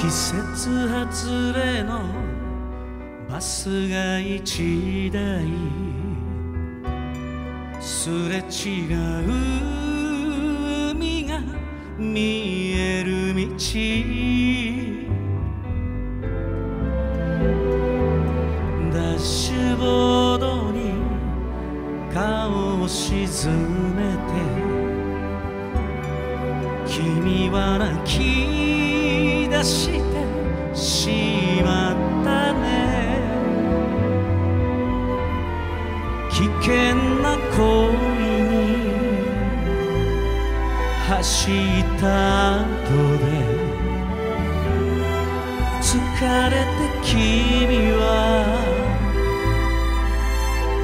季節外れのバスが一台。すれ違う海が見える道。ダッシュボードに顔を沈めて。君は泣き出してしまったね。危険な恋に走った後で疲れて君は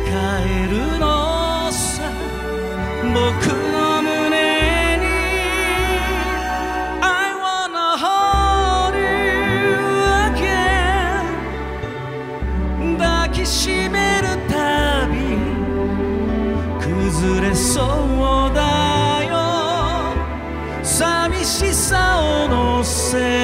帰るのさ僕 say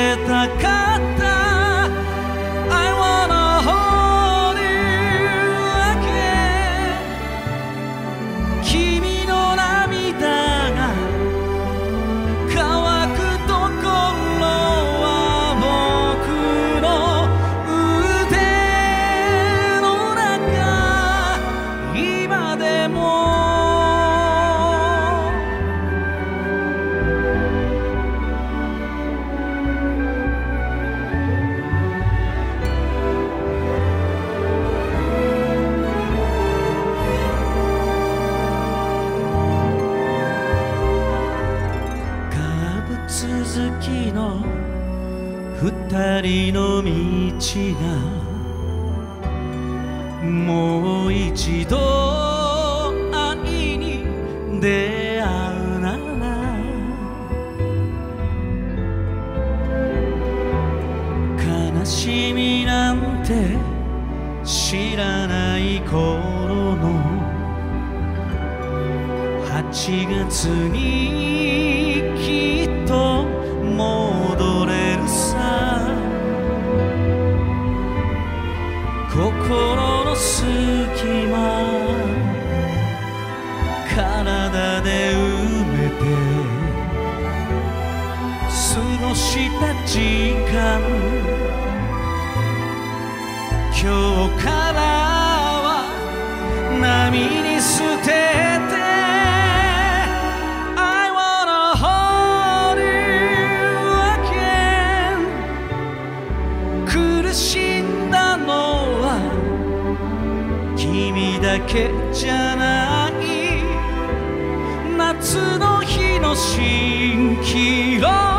もう一度愛に出会うなら。悲しみなんて知らない頃の8月にけじゃない。夏の日の蜃気楼。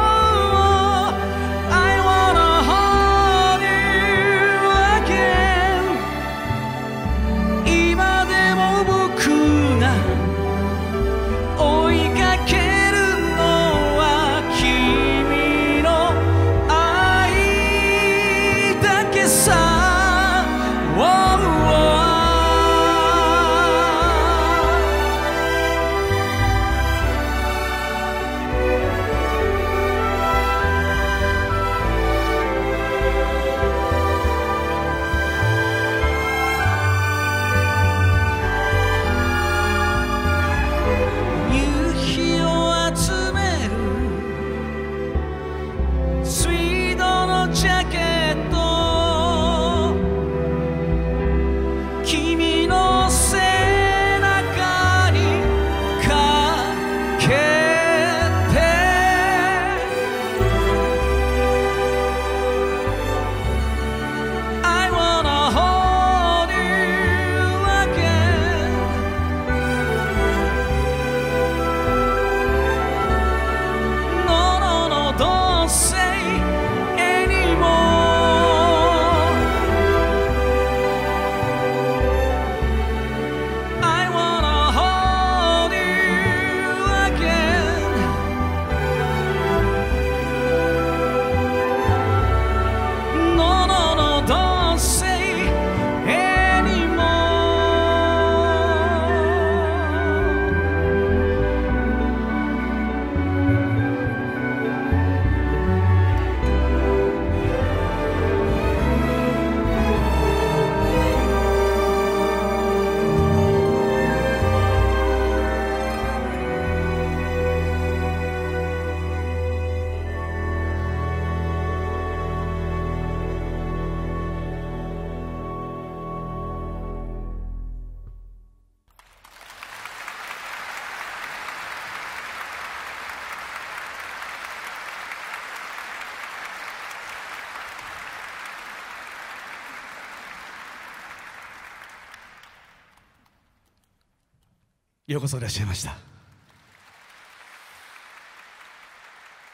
ようこそいらっしゃいました、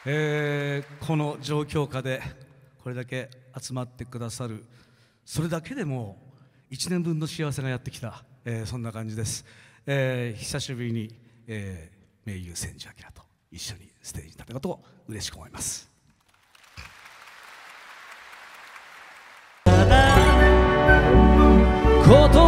えーこの状況下でこれだけ集まってくださるそれだけでも1年分の幸せがやってきた、えーそんな感じです、えー久しぶりに、えー名優千住明と一緒にステージに立てたことを嬉しく思います。言葉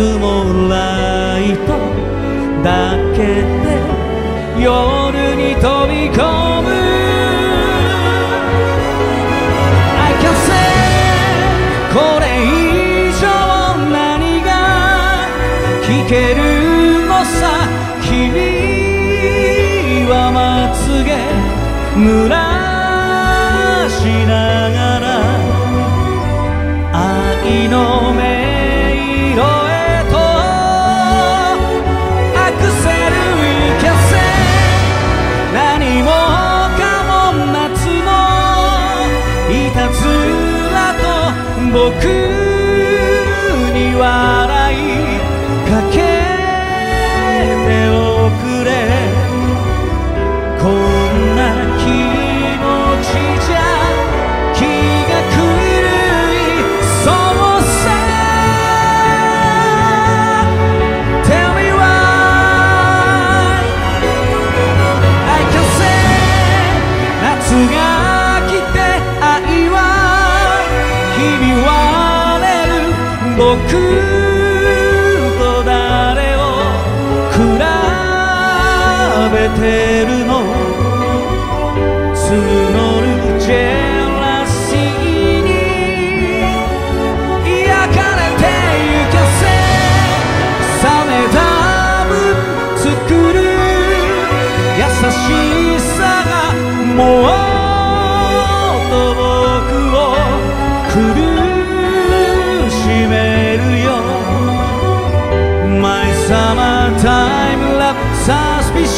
スモライトだけで夜に飛び込む。I can say これ以上何が聞けるのさ君はまつげ濡らしながら愛の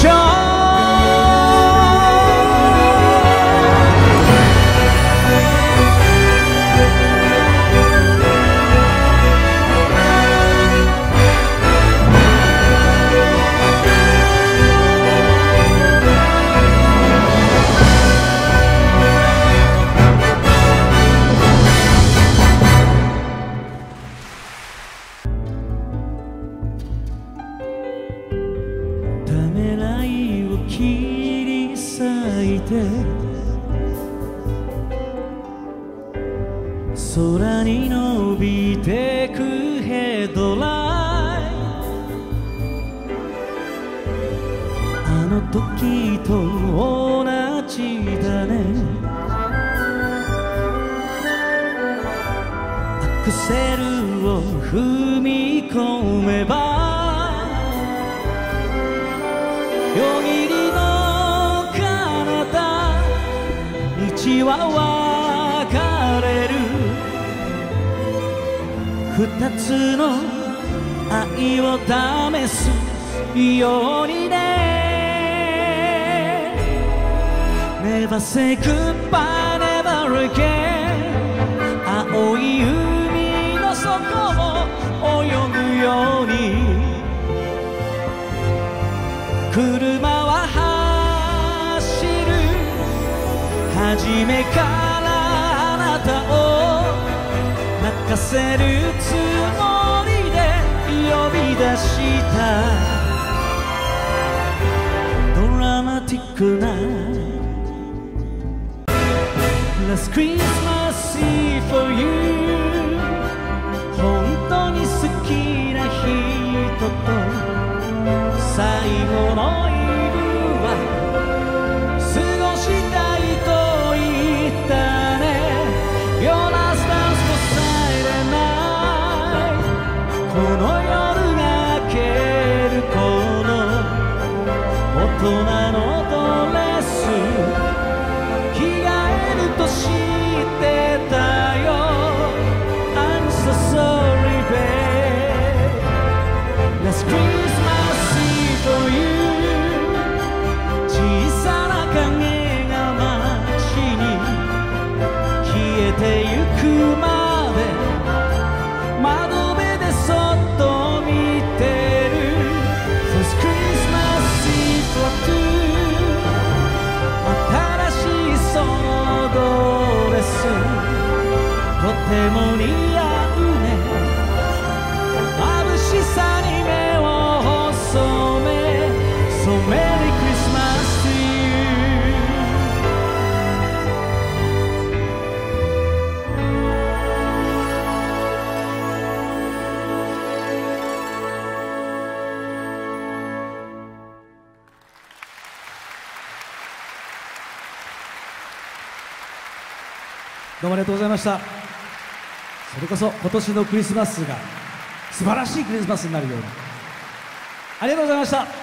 suspicion たいを切り裂いて空に伸びてくヘッドライあの時と同じだね。アクセルを踏み込めばは分かれる。二つの愛を試すようにね。Never say goodbye, never again 青い海の底を泳ぐように。車は初めからあなたを泣かせるつもりで呼び出した。ドラマティックな Last Christmas Eve for you 本当に好きな人と最後のイ大人の似合うね。眩しさに目を細め So Merry Christmas to you どうもありがとうございました。それこそ今年のクリスマスが素晴らしいクリスマスになるように。ありがとうございました。